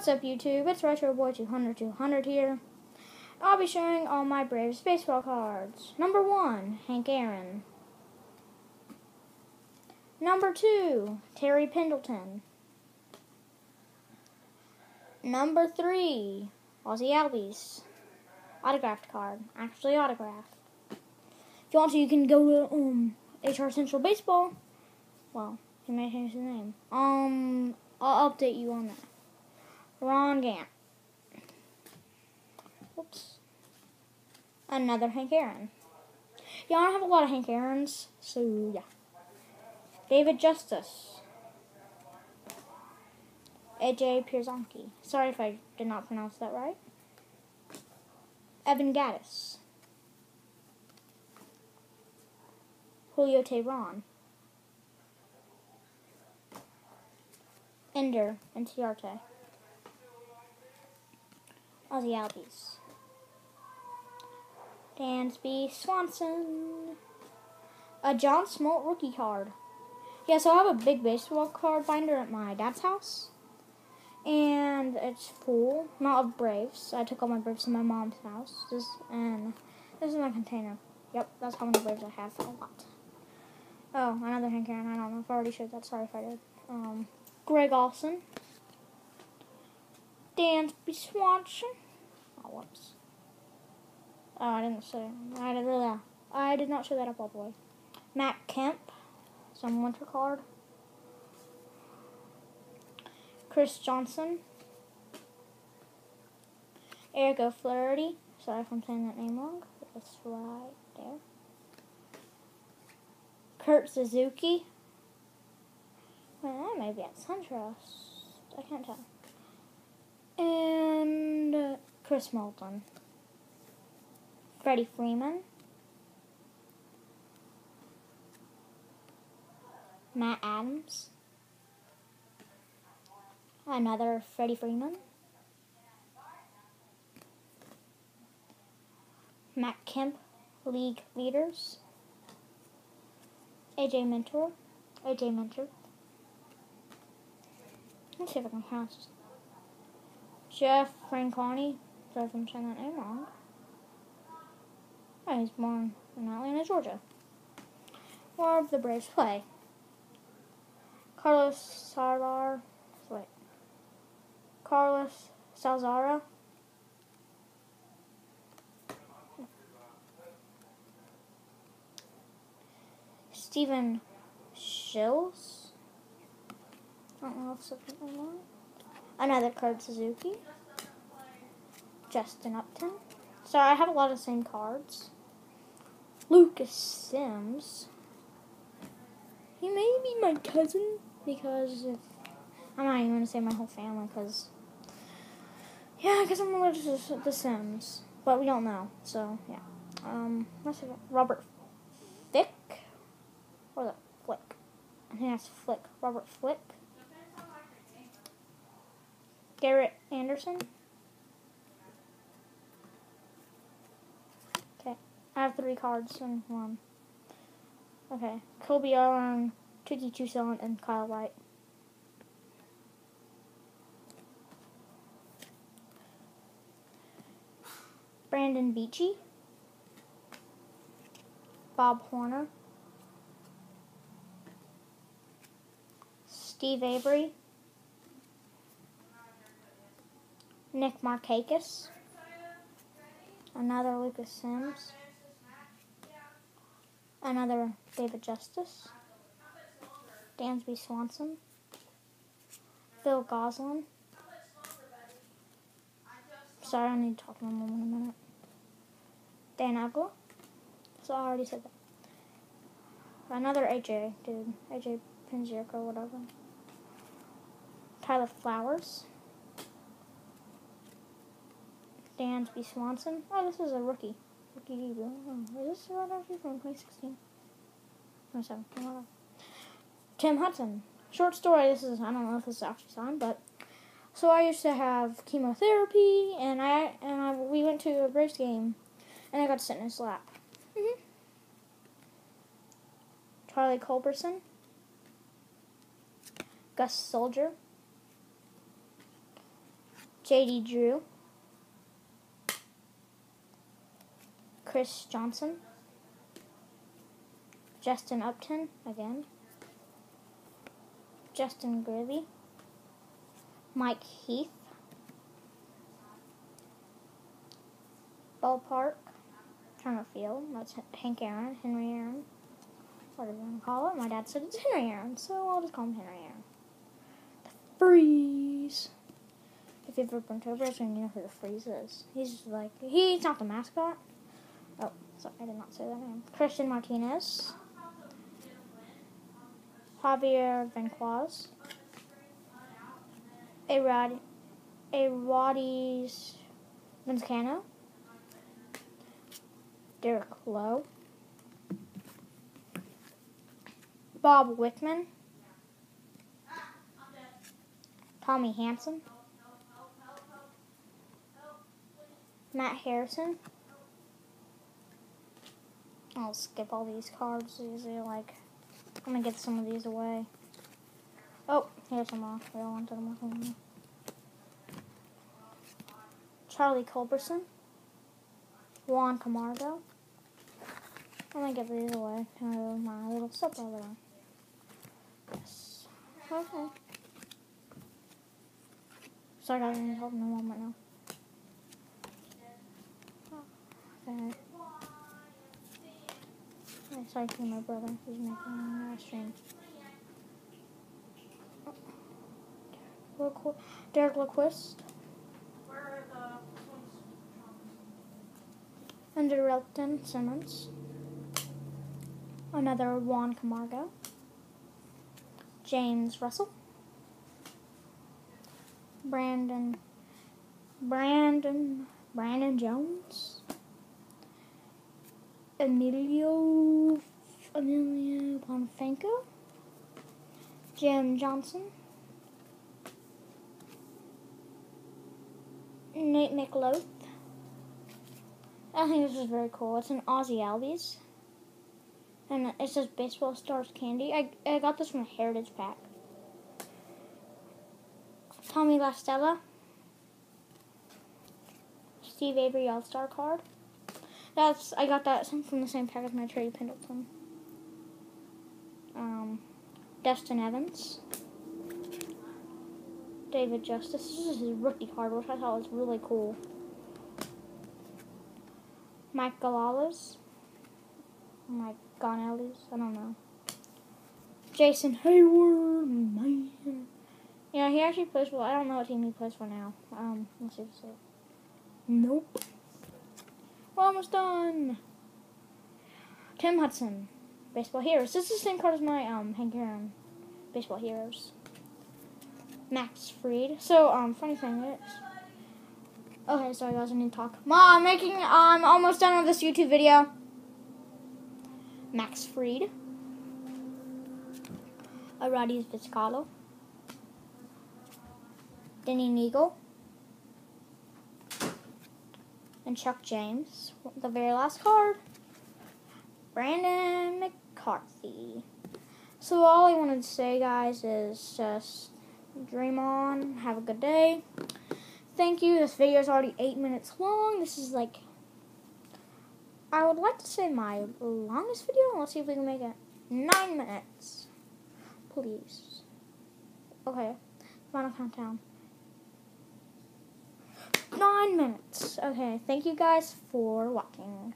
What's up YouTube? It's Retro Boy 200 200 here. I'll be showing all my Braves baseball cards. Number 1, Hank Aaron. Number 2, Terry Pendleton. Number 3, Ozzie Albies. Autographed card. Actually autographed. If you want to, you can go to um, HR Central Baseball. Well, he may change his name. Um, I'll update you on that. Ron Gant. Oops. Another Hank Aaron. Don't have a lot of Hank Aarons, so yeah. David Justice. AJ Pierzonki. Sorry if I did not pronounce that right. Evan Gattis. Julio Teheran. Ender Inciarte. Ozzie Albies. Dansby Swanson. A John Smoltz rookie card. Yeah, so I have a big baseball card binder at my dad's house. And it's full, not of Braves. I took all my Braves to my mom's house. This and this is my container. Yep, that's how many Braves I have. A lot. Oh, another Hank Aaron. I don't know if I already showed that. Sorry if I did. Um, Greg Olson. Dansby Swanson. Whoops. Oh, I didn't say. I did, uh, I did not show that up all the way. Matt Kemp. Some winter card. Chris Johnson. Eric O'Flaherty. Sorry if I'm saying that name wrong. It's right there. Kurt Suzuki. Well, that may be at SunTrust. I can't tell Chris Moulton, Freddie Freeman, Matt Adams, another Freddie Freeman, Matt Kemp, league leaders, AJ Minter, AJ Minter. Let's see if I can pronounce Jeff Franconi. If I'm saying that name wrong. Oh, he's born in Atlanta, Georgia. Where the Braves play. Carlos Salazar. Wait. Carlos Salazar. Stephen Shills. I don't know if something wrong. Another card Suzuki. Justin Upton. So I have a lot of the same cards. Lucas Sims. He may be my cousin because if I'm not even gonna say my whole family because yeah, because I'm related to the Sims, but we don't know. So yeah. Um. Robert Fick or the Flick. I think that's Flick. Robert Flick. Garrett Anderson. Okay, I have three cards and one. Okay, Kobe Allen, Tricky Tucson, and Kyle White. Brandon Beachy. Bob Horner. Steve Avery. Nick Markakis. Another Lucas Sims. Another David Justice. Dansby Swanson. Phil Goslin. Sorry, I need to talk to my mom in a minute. Dan Uggla. So I already said that. Another AJ, dude. AJ Pinzirk or whatever. Tyler Flowers. Dansby Swanson. Oh, this is a rookie. Oh, is this a rookie from 2016? No, sorry. Tim Hudson. Short story. This is I don't know if this is actually signed, but so I used to have chemotherapy, and I and I, we went to a Braves game, and I got to sit in his lap. Mm-hmm. Charlie Culberson. Gus Soldier. JD Drew. Chris Johnson. Justin Upton again. Justin Gravy. Mike Heath. Ballpark. Turner Field. That's Hank Aaron, Henry Aaron. Whatever you want to call it. My dad said it's Henry Aaron, so I'll just call him Henry Aaron. The Freeze. If you've ever been to a wrestling, you know who the Freeze is. He's like, he's not the mascot. I did not say that name. Christian Martinez. Javier Venquaz. Arad, Aradis Vinzcano. Derek Lowe. Bob Wickman. Tommy Hanson. Matt Harrison. I'll skip all these cards easy. Like, I'm gonna get some of these away. Oh, here's some more that I'm working on. Charlie Culberson. Juan Camargo. I'm gonna give these away to my little step brother. Yes. Okay. Sorry, I need help in a moment now. Oh, okay. Sorry to my brother. He's making a stream. Lequ- Derek LaQuist. Andrelton Simmons. Another Juan Camargo. James Russell. Brandon Brandon Brandon Jones. Emilio Bonfanco. Jim Johnson. Nate McLouth. I think this is very cool. It's an Ozzie Albies. And it says Baseball Stars Candy. I, I got this from a Heritage Pack. Tommy La Stella. Steve Avery All Star card. That's I got that from the same pack as my Trey Pendleton. Um, Dustin Evans. David Justice. This is his rookie card, which I thought was really cool. Mike Galalas. Mike Gonellis. I don't know. Jason Heyward. Man. Yeah, he actually plays for. I don't know what team he plays for now. Um, let's see. Let's see. Nope. We're almost done. Tim Hudson. Baseball Heroes. This is the same card as my um Hank Aaron. Baseball Heroes. Max Fried. So, um, funny thing is. Okay, sorry guys, I need to talk. Mom, I'm making, I'm almost done with this YouTube video. Max Fried. Aradis Vizcarro. Denny Neagle. And Chuck James. The very last card. Brandon McCarthy. So all I wanted to say, guys, is just dream on. Have a good day. Thank you. This video is already eight minutes long. This is like, I would like to say my longest video. Let's see if we can make it nine minutes. Please. Okay. Final countdown. Nine minutes. Okay. Thank you guys for watching.